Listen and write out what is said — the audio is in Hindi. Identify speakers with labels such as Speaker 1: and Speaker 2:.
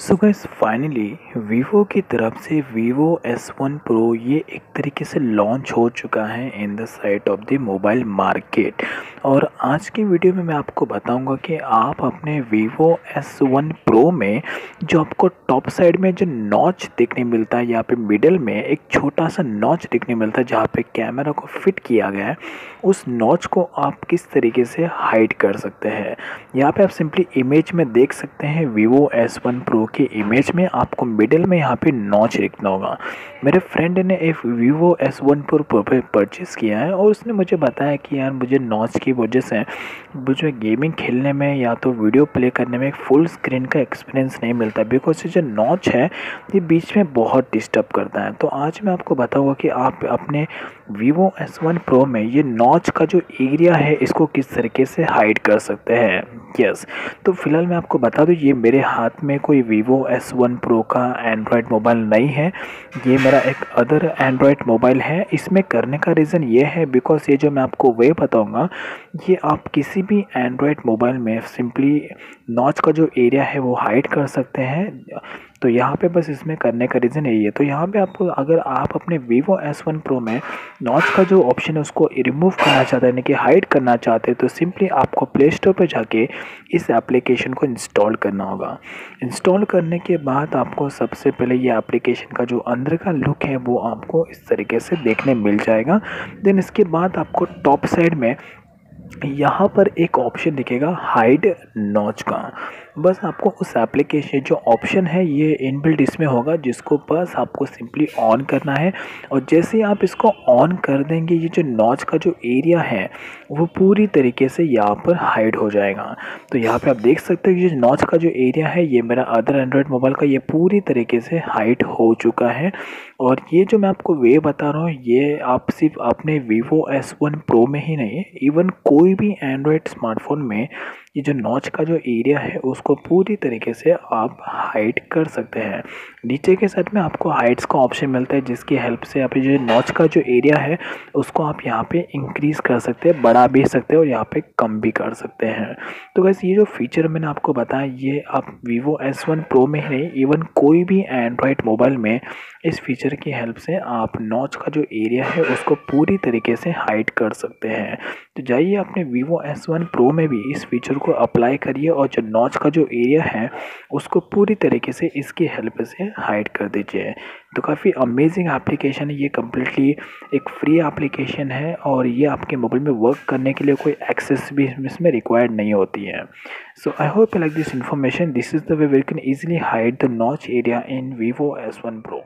Speaker 1: सो गैस फाइनली वीवो की तरफ़ से वीवो एस वन प्रो ये एक तरीके से लॉन्च हो चुका है in the site of the mobile market और आज की वीडियो में मैं आपको बताऊँगा कि आप अपने वीवो एस वन प्रो में जो आपको टॉप साइड में जो नॉच देखने मिलता है, यहाँ पे मिडल में एक छोटा सा नॉच देखने मिलता है, जहाँ पे कैमरा को फिट किया गया है, उस नॉच को आप किस तरीके से हाइड कर सकते हैं? यहाँ पर आप सिंपली इमेज में देख सकते हैं वीवो एस वन प्रो की इमेज में आपको मिडिल में यहाँ पे नॉच दिखना होगा। मेरे फ्रेंड ने एक Vivo S one Pro purchase किया है और उसने मुझे बताया कि यार मुझे नॉच की वजह से मुझे गेमिंग खेलने में या तो वीडियो प्ले करने में फुल स्क्रीन का एक्सपीरियंस नहीं मिलता बिकॉज़ जो नॉच है ये बीच में बहुत डिस्टर्ब करता है। तो आज मैं आपको बताऊँगा कि आप अपने वीवो एस वन प्रो में ये नॉच का जो एरिया है, इसको किस तरीके से हाइड कर सकते हैं? यस तो फ़िलहाल मैं आपको बता दूँ, ये मेरे हाथ में कोई वीवो एस वन प्रो का एंड्रॉयड मोबाइल नहीं है। ये मेरा एक अदर एंड्रॉयड मोबाइल है। इसमें करने का रीज़न ये है बिकॉज़ ये जो मैं आपको वे बताऊँगा, ये आप किसी भी एंड्रॉयड मोबाइल में सिंपली नॉच का जो एरिया है वो हाइड कर सकते हैं। तो यहाँ पे बस इसमें करने का रीज़न यही है। तो यहाँ पे आपको अगर आप अपने वीवो एस वन प्रो में नॉच का जो ऑप्शन है, उसको रिमूव करना चाहते हैं, यानी कि हाइड करना चाहते हैं तो सिंपली आपको प्ले स्टोर पर जाके इस एप्लीकेशन को इंस्टॉल करना होगा। इंस्टॉल करने के बाद आपको सबसे पहले ये एप्लीकेशन का जो अंदर का लुक है, वो आपको इस तरीके से देखने मिल जाएगा। देन इसके बाद आपको टॉप साइड में यहाँ पर एक ऑप्शन दिखेगा हाइड नॉच का। बस आपको उस एप्लीकेशन जो ऑप्शन है, ये इनबिल्ट इसमें होगा, जिसको बस आपको सिंपली ऑन करना है। और जैसे ही आप इसको ऑन कर देंगे, ये जो नॉच का जो एरिया है, वो पूरी तरीके से यहाँ पर हाइड हो जाएगा। तो यहाँ पे आप देख सकते हो ये नॉच का जो एरिया है, ये मेरा अदर एंड्रॉयड मोबाइल का, ये पूरी तरीके से हाइड हो चुका है। और ये जो मैं आपको वे बता रहा हूँ, ये आप सिर्फ़ अपने वीवो एस वन प्रो में ही नहीं इवन कोई भी एंड्रॉयड स्मार्टफ़ोन में ये जो नॉच का जो एरिया है, उसको पूरी तरीके से आप हाइड कर सकते हैं। नीचे के साइड में आपको हाइट्स का ऑप्शन मिलता है, जिसकी हेल्प से आप जो नॉच का जो एरिया है, उसको आप यहाँ पे इंक्रीज़ कर सकते हैं, बढ़ा भी सकते हैं और यहाँ पे कम भी कर सकते हैं। तो वैसे ये जो फीचर मैंने आपको बताया, ये आप वीवो एस वन प्रो में ही नहीं इवन कोई भी एंड्रॉयड मोबाइल में इस फीचर की हेल्प से आप नॉच का जो एरिया है, उसको पूरी तरीके से हाइड कर सकते हैं। तो जाइए अपने वीवो एस वन प्रो में भी इस फीचर को अप्लाई करिए और जो नॉच का जो एरिया है, उसको पूरी तरीके से इसकी हेल्प से हाइड कर दीजिए। तो काफ़ी अमेजिंग एप्लीकेशन है, ये कम्प्लीटली एक फ्री एप्लीकेशन है और ये आपके मोबाइल में वर्क करने के लिए कोई एक्सेस भी इसमें रिक्वायर्ड नहीं होती है। So I hope like this information this is the way we can easily hide the notch area in Vivo S one Pro